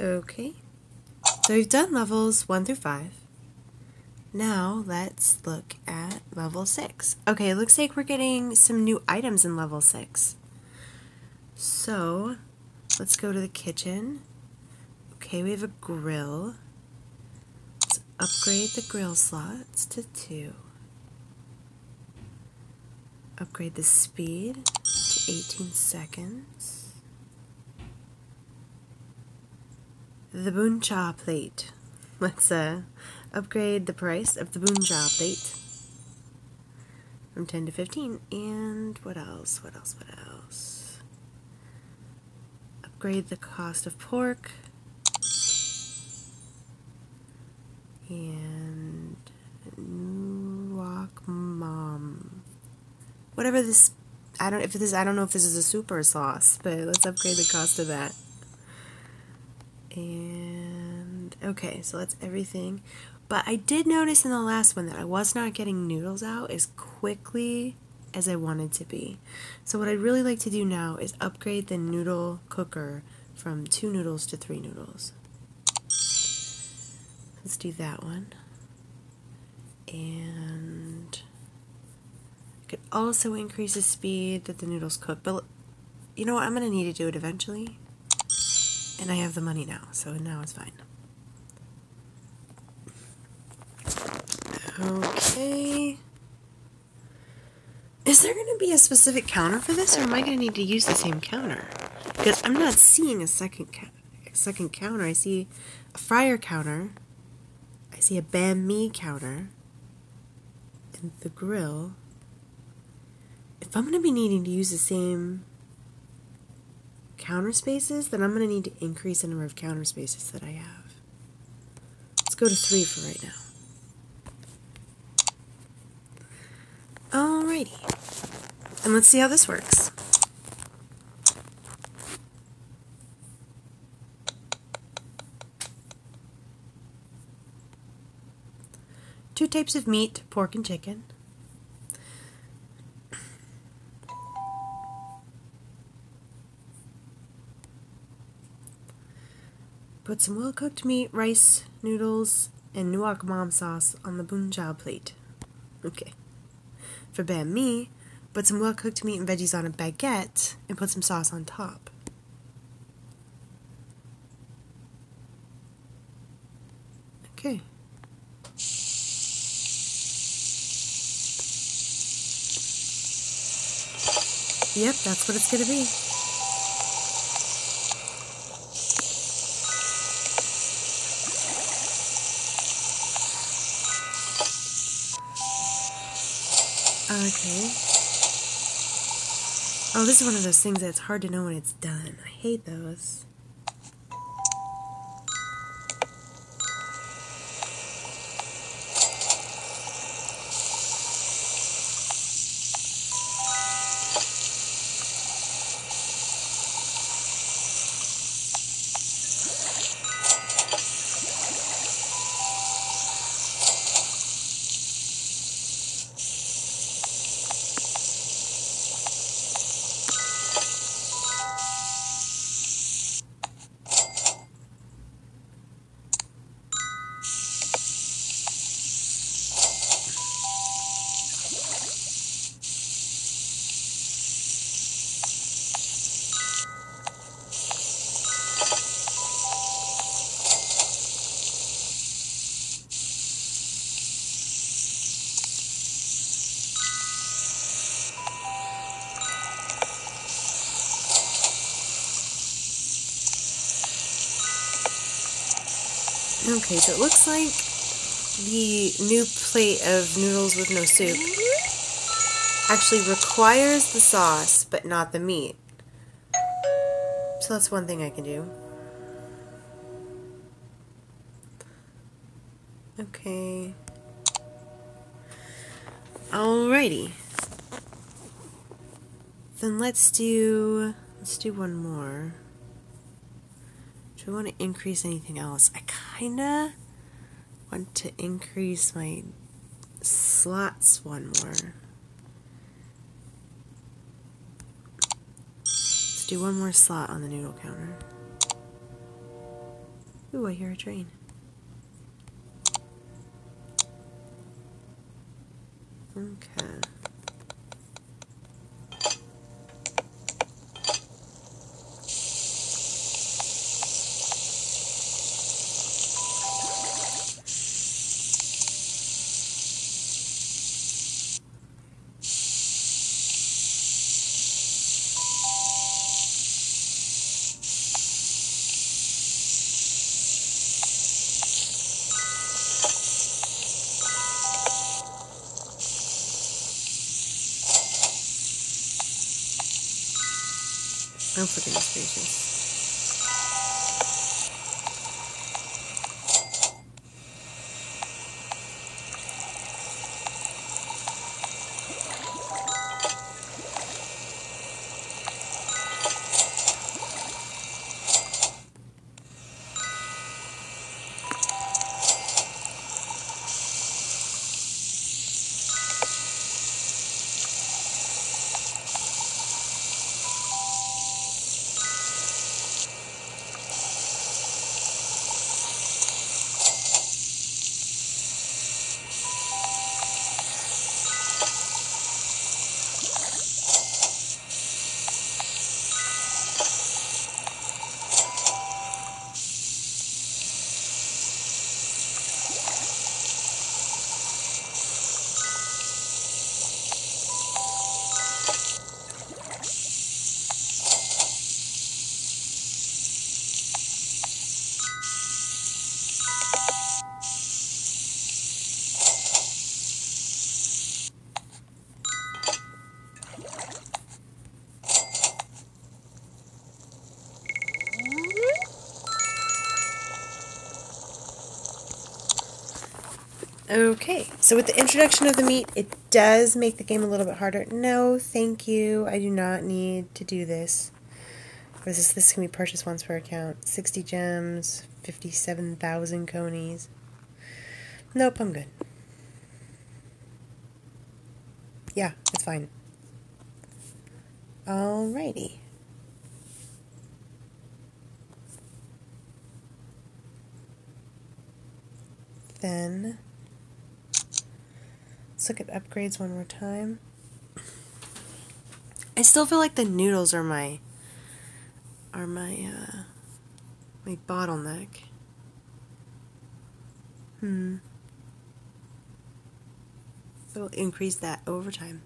Okay, so we've done levels 1 through 5. Now let's look at level 6. Okay, it looks like we're getting some new items in level 6. So let's go to the kitchen. Okay, we have a grill. Let's upgrade the grill slots to 2. Upgrade the speed to 18 seconds. The Buncha plate. Let's uh, upgrade the price of the Buncha plate from 10 to 15. And what else? What else? What else? Upgrade the cost of pork. And Nuoc Mam. Whatever this I don't if this I don't know if this is a super sauce, but let's upgrade the cost of that. And okay, so that's everything. But I did notice in the last one that I was not getting noodles out as quickly as I wanted to be. So what I'd really like to do now is upgrade the noodle cooker from two noodles to three noodles. Let's do that one. And I could also increase the speed that the noodles cook. But you know what? I'm going to need to do it eventually. And I have the money now, so now it's fine. Okay. Is there going to be a specific counter for this, or am I going to need to use the same counter? Because I'm not seeing a second a second counter. I see a fryer counter. I see a banh mi counter. And the grill. If I'm going to be needing to use the same counter spaces, then I'm going to need to increase the number of counter spaces that I have. Let's go to three for right now. Alrighty. And let's see how this works. Two types of meat, pork and chicken. Put some well cooked meat, rice, noodles, and nuoc mam sauce on the bunjao plate. Okay. For banh mi, put some well cooked meat and veggies on a baguette and put some sauce on top. Okay. Yep, that's what it's going to be. Okay. Oh, this is one of those things that's hard to know when it's done. I hate those. Okay, so it looks like the new plate of noodles with no soup actually requires the sauce, but not the meat. So that's one thing I can do. Okay. Alrighty. Then let's do let's do one more. Do I want to increase anything else? I kinda want to increase my slots one more. Let's do one more slot on the noodle counter. Ooh, I hear a train. Okay. For goodness gracious. Okay, so with the introduction of the meat, it does make the game a little bit harder. No, thank you. I do not need to do this. This, this can be purchased once per account. 60 gems, 57,000 conies. Nope, I'm good. Yeah, it's fine. Alrighty. Then Let's look at upgrades one more time. I still feel like the noodles are my are my uh my bottleneck. Hmm. We'll increase that over time.